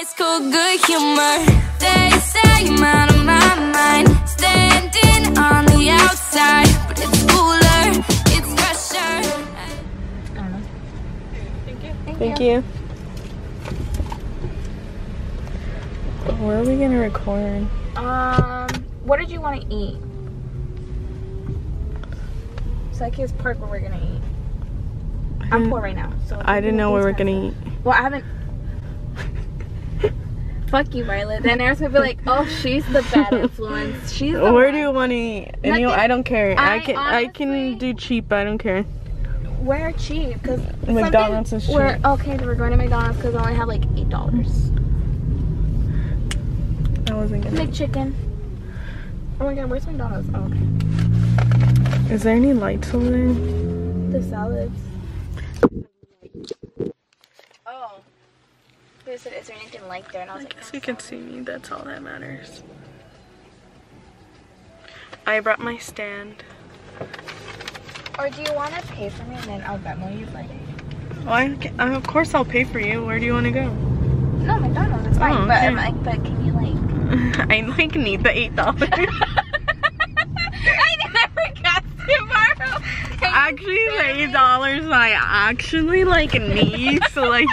high school good humor. They say I'm out of my mind, standing on the outside, but it's cooler, it's fresher. Thank you. Where are we gonna record? Um, what did you want to eat? Psychia's Park where we're gonna eat. I'm poor right now, so I didn't know where we were gonna eat. Well, I haven't. Fuck you, Violet. Then Eris would be like, "Oh, she's the bad influence. She's the Where one." do you want to eat? And you, Nothing. I don't care. I, I can I can do cheap. I don't care. We're cheap because McDonald's is We're cheap. okay. We're going to McDonald's because I only have like eight dollars. I wasn't gonna. Make chicken. Oh my god, where's McDonald's? Oh, okay. Is there any lights over there? The salads. Oh. They said, is there anything like there? And I was I like, guess you can see me. That's all that matters. I brought my stand. or do you want to pay for me and then I'll Venmo you like? Well, I, ca- uh, of course I'll pay for you. Where do you want to go? No, McDonald's. It's fine. Oh, But okay. Like, but can you like? I like need the eight dollars. I never got to borrow. Can actually, the eight dollars I actually like need. So like,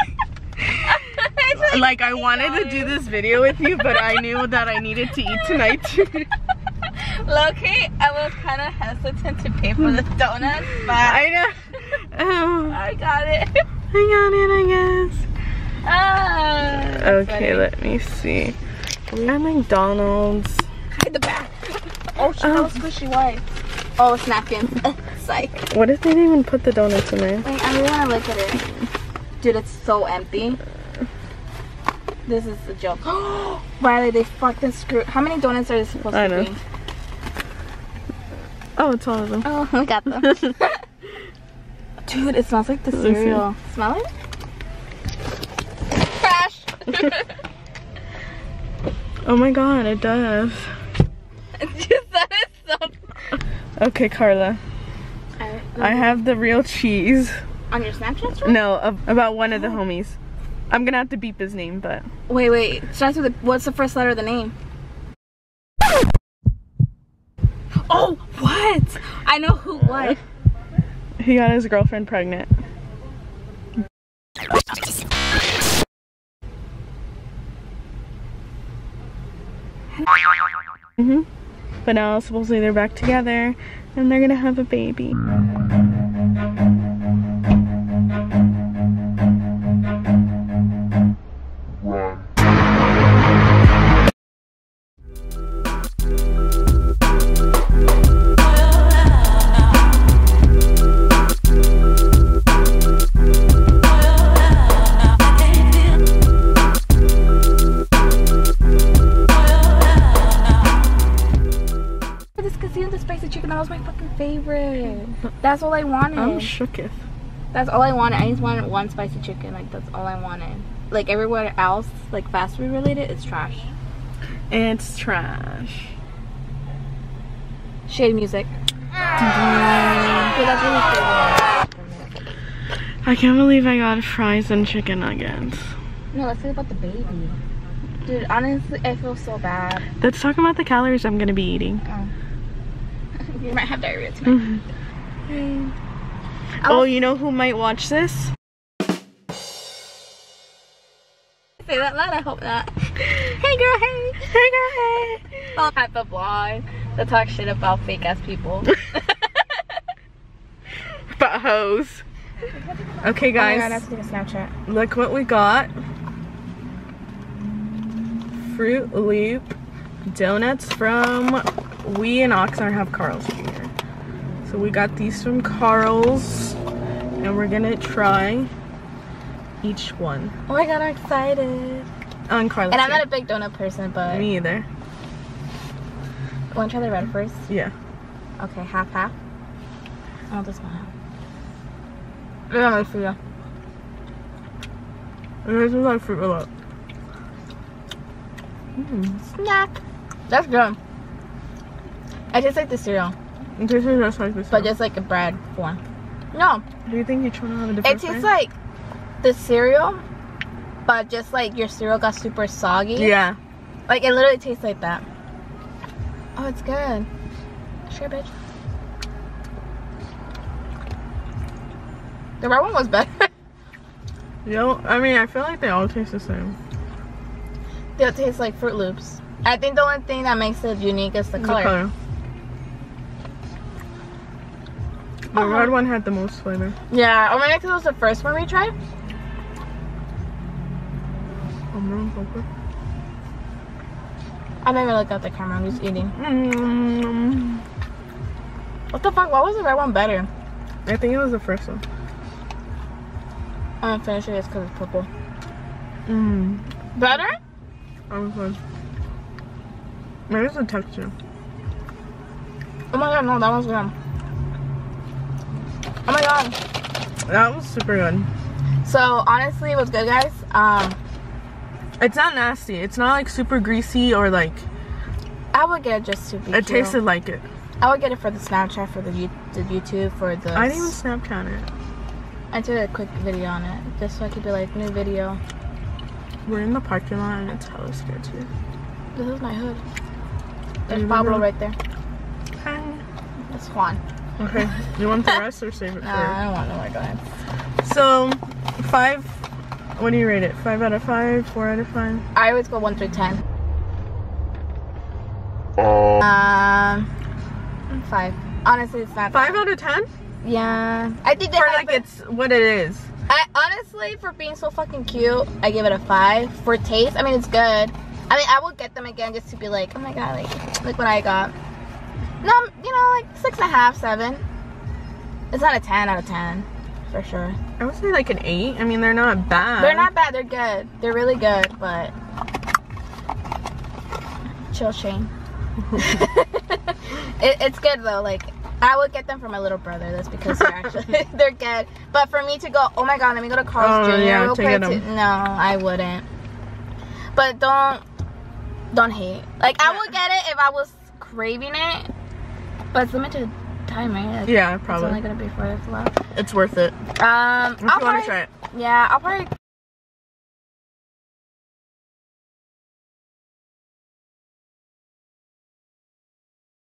It's like I wanted to do this video with you, but I knew that I needed to eat tonight too. Loki, I was kind of hesitant to pay for the donuts, but I know. Oh, I got it. I got it. I guess. Ah, Okay, funny. let me see. We're at McDonald's. Hide the back. Oh, she Oh. oh. squishy white. Oh, it's napkins. Psych. What if they didn't even put the donuts in there? Wait, I really want to look at it. Dude, it's so empty. This is a joke. Violet, they fucking screwed. How many donuts are they supposed I to know. be? Oh, it's all of them. Oh, we got them. Dude, it smells like the Let me see. cereal. Smell it? Trash. Oh my god, it does. That is so. Okay, Carla. I mm-hmm. have the real cheese. On your Snapchat story? No, ab- about one of the oh. homies. I'm gonna have to beep his name, but Wait, wait. Starts with the, what's the first letter of the name? Oh, what? I know who. What? he got his girlfriend pregnant. hmm But now supposedly they're back together and they're gonna have a baby. The chicken, that was my fucking favorite. That's all I wanted. I'm shooketh. That's all I wanted. I just wanted one spicy chicken. Like that's all I wanted. Like everywhere else, like fast food related, it's trash. It's trash. Shade music. Yeah, really good. I can't believe I got fries and chicken nuggets. No, let's talk about the baby. Dude, honestly, I feel so bad. Let's talk about the calories I'm gonna be eating. You might have diarrhea tonight. Mm-hmm. Oh, you know who might watch this? Say that loud. I hope not. hey, girl. Hey. Hey girl, hey. All type of blog that talk shit about fake ass people. But hoes. Okay, Oh my God, I guys, have to take a Snapchat. look what we got. Fruit Loop donuts from We and Oxnard have Carl's Jr. So we got these from Carl's, and we're gonna try each one. Oh my god, I'm excited. Oh, and Carl's. And I'm too. not a big donut person, but Me either. want to try the red first? Yeah. Okay, half half. Oh, this one half. Yeah, my food. This is like Fruit Loop. Snack. That's good. I just like the cereal, This is just like this. but just like a bread form. No, Do you think each one will have a different it tastes like the cereal but just like your cereal got super soggy. Yeah. Like it literally tastes like that. Oh, it's good. Sure, bitch. The red one was better. Yo, I mean, I feel like they all taste the same. They all taste like Fruit Loops. I think the only thing that makes it unique is the The color. color. The red one had the most flavor. Yeah, or maybe because it was the first one we tried. I'm wrong, Coco. I didn't even look at the camera. I'm just eating. Mm, What the fuck? Why was the red one better? I think it was the first one. I'm gonna finish it just because it's purple. Mm. Better? I'm good. Maybe it's the texture. Oh my god, no, that one's good. Oh my god. That was super good. So honestly, it was good, guys. Um, It's not nasty. It's not like super greasy or like I would get it just to be it cute. tasted like it. I would get it for the Snapchat, for the, the YouTube, for the. I didn't even Snapchat it. I did a quick video on it, just so I could be like, new video. We're in the parking lot and it's hella sketchy. This is my hood. There's Pablo right there. Hi. That's Juan. Okay. You want the rest or save it Nah, for? I don't want no more. Go ahead. So, five. What do you rate it? Five out of five? Four out of five? I always go one through ten. Um, five. Honestly, it's not Five that- out of ten? Yeah, I think they For like it- it's what it is. I honestly, for being so fucking cute, I give it a five. For taste, I mean, it's good. I mean, I will get them again just to be like, oh my god, like, look what I got. No, you know, like six and a half, seven. It's not a ten out of ten, for sure. I would say like an eight. I mean, they're not bad. They're not bad. They're good. They're really good, but chill, Shane. it, it's good though. Like I would get them for my little brother. That's because they're actually they're good. But for me to go, oh my god, let me go to Carl's Oh, Jr. yeah, real quick. to- no, I wouldn't. But don't don't hate. Like I would get it if I was craving it. But it's limited time, right? Like, Yeah, probably. It's only gonna be for this while. It's worth it. Um, If I'll you want to try it. yeah, I'll probably